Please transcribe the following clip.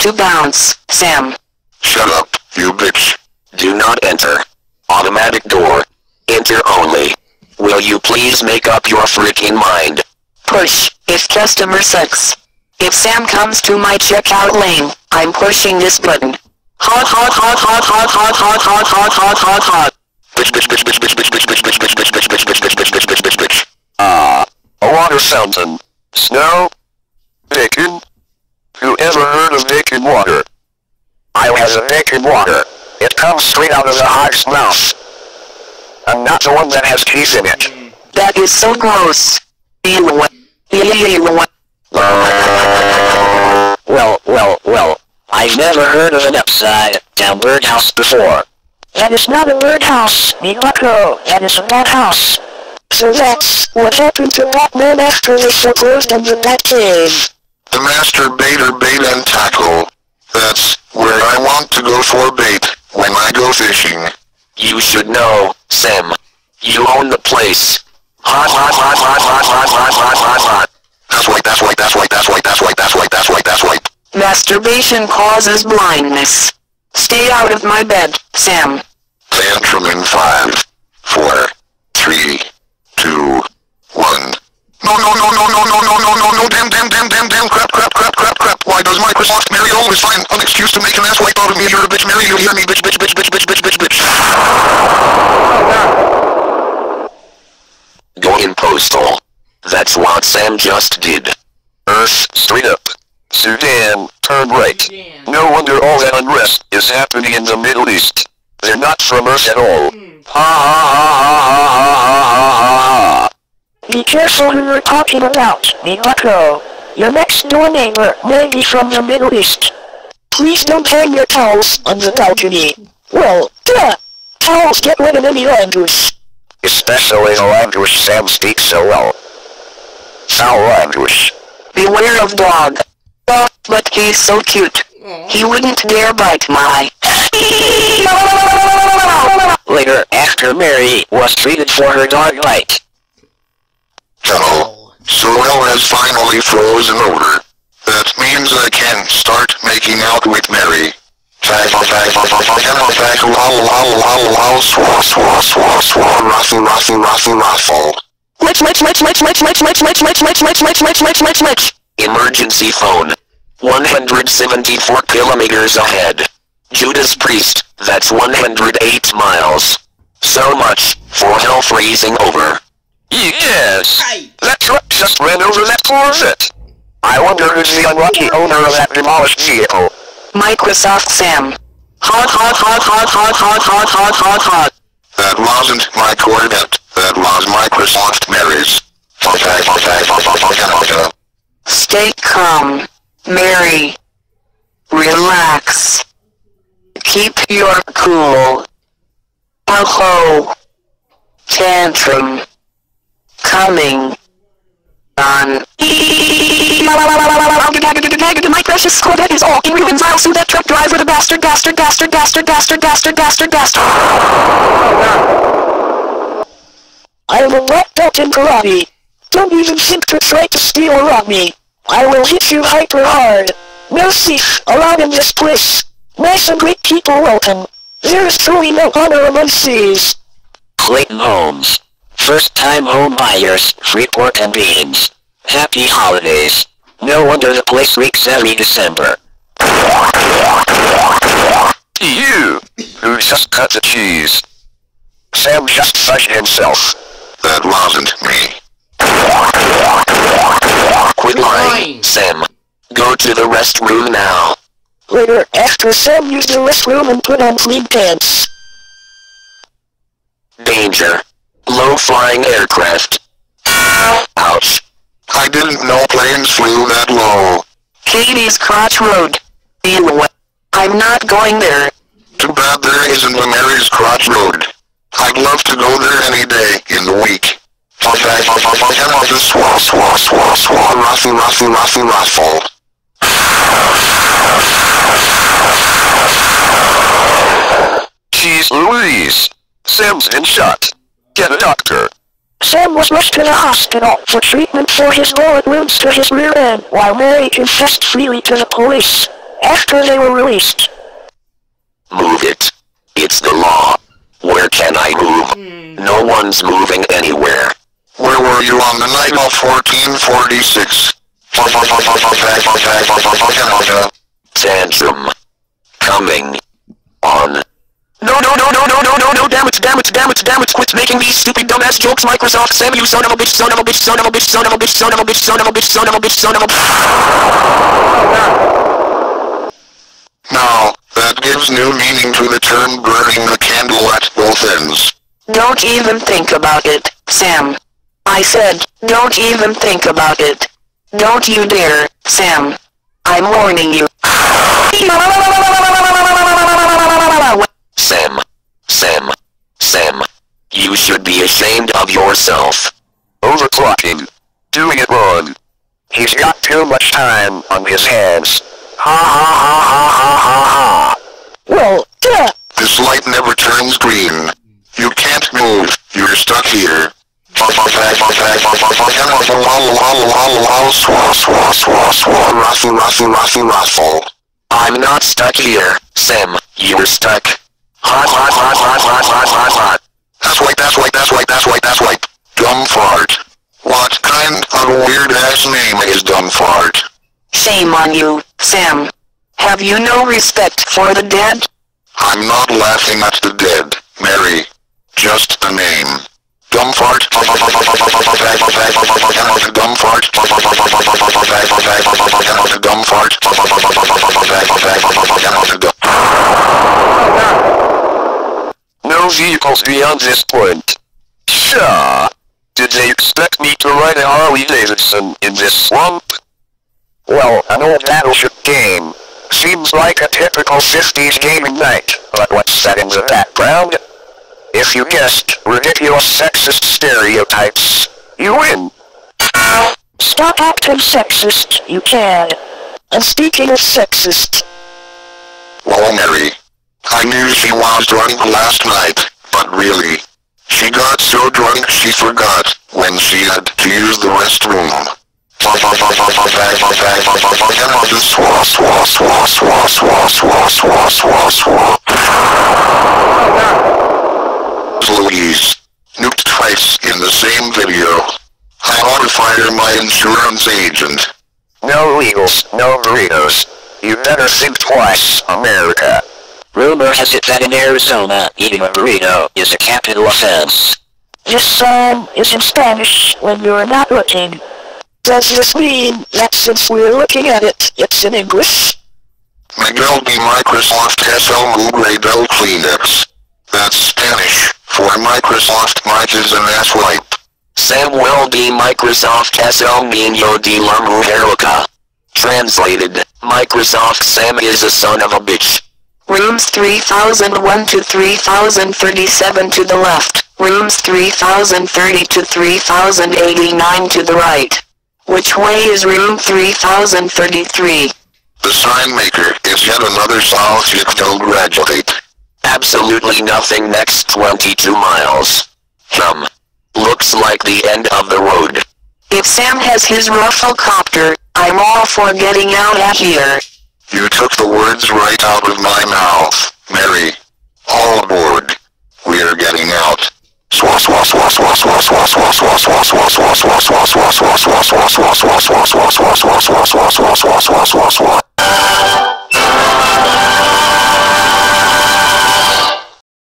to bounce, Sam. Shut up, you bitch. Do not enter. Automatic door. Enter only. Will you please make up your freaking mind? Push, if customer sucks. If Sam comes to my checkout lane, I'm pushing this button. Hot hot hot hot hot hot hot hot hot hot hot hot. Bitch bitch bitch bitch bitch bitch bitch bitch bitch bitch bitch bitch bitch bitch bitch bitch bitch bitch bitch. Ah, a water fountain. Snow? Bacon? Who ever heard of bacon water? I was a bacon water. It comes straight out of the hog's mouth. And not the one that has teeth in it. That is so gross. Ew. Ew. Well, well, well. I've never heard of an upside down birdhouse before. That is not a birdhouse, Milako. That is a madhouse. So that's what happened to Batman after they supposed him in that cave. The master baiter bait and tackle. That's where I want to go for bait when I go fishing. You should know, Sam. You own the place. Hot hot hot hot hot hot hot hot hot hot. That's right, that's right, that's right, that's right, that's right, that's right, that's right, that's right. Masturbation causes blindness. Stay out of my bed, Sam. Tantrum in five, four, three, two, one. No, no, no, no, no, no, no, no, no, no, damn, damn, damn, damn, damn, Why does Microsoft Mary always find an excuse to make an asswipe out of me? You're a bitch, Mary, you hear me, bitch, bitch, bitch, bitch, bitch, bitch, bitch, bitch. Go in postal. That's what Sam just did. Earth, straight up. Sudan, turn right. No wonder all that unrest is happening in the Middle East. They're not from Earth at all. Ha ha ha ha ha ha ha ha. Be careful who you're talking about, Milako. Your next door neighbor may be from the Middle East. Please don't hang your towels on the balcony. Well, duh! Towels get rid of any language. Especially the language Sam speaks so well. Foul language. Beware of dog. Oh, but he's so cute. He wouldn't dare bite my. Later, after Mary was treated for her dog bite. Hello. Sorrel has finally frozen over. That means I can start making out with Mary. Emergency phone. 174 kilometers ahead. Judas Priest, that's 108 miles. So much, for hell freezing over. Yes! That's right! Just ran over that Corvette. I wonder who's the unlucky owner of that demolished vehicle. Microsoft Sam. Hot, hot, hot, hot, hot, hot, hot, hot, hot, hot. That wasn't my Corvette. That was Microsoft Mary's. Stay calm. Mary. Relax. Keep your cool. Oh Tantrum. Coming. On. My precious Corvette is all in ruins. I'll sue that truck driver, the bastard, bastard, bastard, bastard, bastard, bastard, bastard, bastard. I'm a black belt in karate. Don't even think to try to steal or rob me. I will hit you hyper hard. No thief allowed in this place. Nice and great people welcome. There is truly no honor among thieves. Clayton Homes. First time home buyers, Freeport and Beans. Happy holidays. No wonder the place reeks every December. You! Who just cut the cheese? Sam just fudged himself. That wasn't me. Quit lying, Sam. Go to the restroom now. Later, after Sam used the restroom and put on clean pants. Danger. Low-flying aircraft. Ouch. I didn't know planes flew that low. Katie's Crotch Road. Ew. I'm not going there. Too bad there isn't a Mary's Crotch Road. I'd love to go there any day in the week. Okay, okay, okay, okay, swa, swa, swa, swa, ruffle, ruffle, ruffle, ruffle. Jeez Louise! Sam's been shot. Get a doctor. Sam was rushed to the hospital for treatment for his bullet wounds to his rear end while Mary confessed freely to the police. after they were released. Move it. It's the law. Where can I move? No one's moving anywhere. Where were you on the night of 1446? Tantrum. Coming. On. No, no, no, no, no, no, no, no, damn it, damn it, damn it, damn it, quit making these stupid dumbass jokes, Microsoft, Sam, you son of a bitch, son of a bitch, son of a bitch, son of a bitch, son of a bitch, son of a bitch, son of a bitch, son of a bitch. Now, that gives new meaning to the term burning the candle at both ends. Don't even think about it, Sam. I said, don't even think about it. Don't you dare, Sam. I'm warning you. Sam. Sam. Sam. You should be ashamed of yourself. Overclocking. Doing it wrong. He's got too much time on his hands. Ha ha ha ha ha ha ha. Well, duh. This light never turns green. You can't move. You're stuck here. I'm not stuck here, Sam. You're stuck. Hot, hot, hot, hot, hot, hot, hot, hot. That's right, that's right, that's right, that's right, that's right. Dumb fart. What kind of weird ass name is dumb fart? Shame on you, Sam. Have you no respect for the dead? I'm not laughing at the dead, Mary. Just the name. Dumb fart. Dumb fart. Dumb fart. No vehicles beyond this point. Sure. Did they expect me to ride a Harley Davidson in this swamp? Well, an old battleship game. Seems like a typical 50s gaming night, but what's set in the background? If you guessed ridiculous sexist stereotypes, you win. Stop acting sexist, you can. And speaking of sexist, Well, Mary, I knew she was drunk last night, but really, she got so drunk she forgot when she had to use the restroom. Louise, nuked twice in the same video. I ought to fire my insurance agent. No legals, no burritos. You better think twice, America. Rumor has it that in Arizona, eating a burrito is a capital offense. this song is in Spanish when you're not looking. Does this mean that since we're looking at it, it's in English? Miguel B. Microsoft SL Mugre Del Kleenex. That's Spanish for Microsoft Mike is an ass wipe. Samuel D. Microsoft es el niño de la mujerca. Translated, Microsoft Sam is a son of a bitch. Rooms 3001 to 3037 to the left. Rooms 3030 to 3089 to the right. Which way is room 3033? The sign maker is yet another South graduate. Absolutely nothing next 22 miles. Hum. Looks like the end of the road. If Sam has his rufflecopter, I'm all for getting out of here. You took the words right out of my mouth, Mary. All aboard. We're getting out. Swas